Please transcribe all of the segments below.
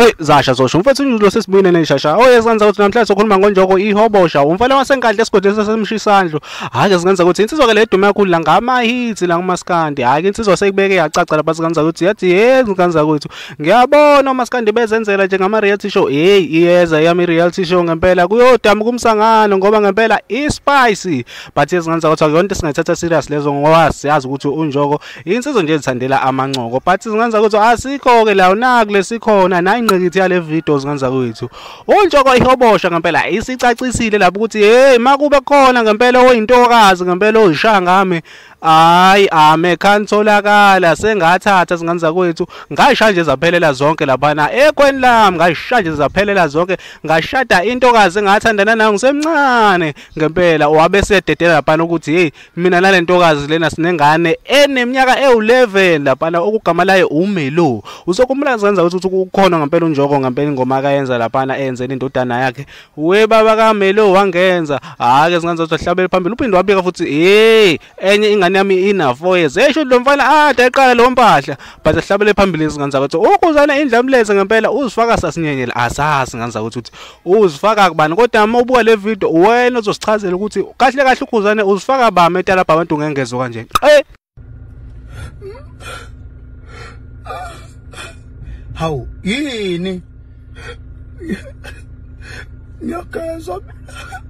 Hey Zasha zosho mfethu unjulo sesibuyene neshasha. Oh yesenza ukuthi namhlanje sokhuluma ngonjoko ihobosha. Umfana wasenkandla esigodini sasemshisandlo. Hayi ke singenza ukuthi insizwa ke le dume kakhulu la ngama hits la kumaskandi. Hayi ke insizwa sekubeke yacaca lapha sikanza ukuthi yathi yenza kanza kwethu. Ngiyabona umaskandi bezenzela njengama reality show. Hey iyeza yami reality show ngempela kuyodama kumsangano ngoba ngempela ispicy. But yesingenza ukuthi akuyona into singayithatha serious lezo ngoba siyazi ukuthi unjoko insizwa nje ezithandela amancoko. But singenza ukuthi asikho ke la unaku lesikhona nayi ingqikithi yale video zingenza kwethu unjoko ihobosha ngempela isicacisile lapho ukuthi hey makube khona ngempela oyintokazi ngempela oyishaya ngami hayi ame khanitholakala sengathatha singenza kwethu. Ngayishaya nje zaphelela zonke laphana ekweni lami ngayishaya nje zaphelela zonke ngashada intokazi engathandana nayo ngisemncane ngempela. Wabe sededela laphana ukuthi hey mina nale ntokazi lena sinengane eneminyaka ewu11 laphana okugama layo umelo usokumla zenza ukuthi ukukhona ngempela unjoko ngempela ingoma akayenza laphana eyenzela indodana yakhe. We baba kamelo wangenza. Hake singenza ukuthi ahlabele phambili. Uphinde wabika futhi hey enye ingane yami ina 4 years esho lo mfana ade eqala lo mpahla. But ahlabele phambili singenza ukuthi ukuzana indlamleze ngempela uzifaka sasinyenyela asasi singenza ukuthi uzifaka kubani kodwa uma ubuka le video wena uzosichazela ukuthi kahle kahle ukhuzane uzifaka bami etalabha abantu ngengezo kanje. Eh hawu yini? Ngiyageza mina.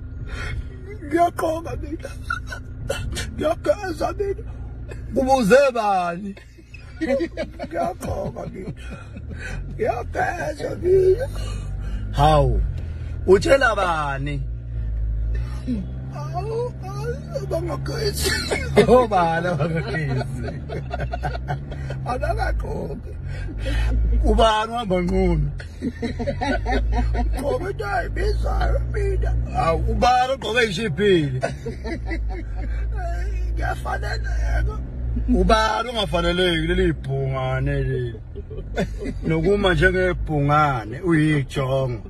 Ngiyaqoka mina. Eu quero saber como você vai. Que a coma, bicho. Eu quero saber. Raul, o que é Navani? Raul, eu não conheço. Ô, mano, eu não conheço abangaqoki ubani uhamba nqunu ugqoke into ayibizayo mina. Hawu ubani ogqoke yishiphile ngiyafaneleka ubani ongafaneleki leli bhungane leli? Nokuma njengebhungane uyijongo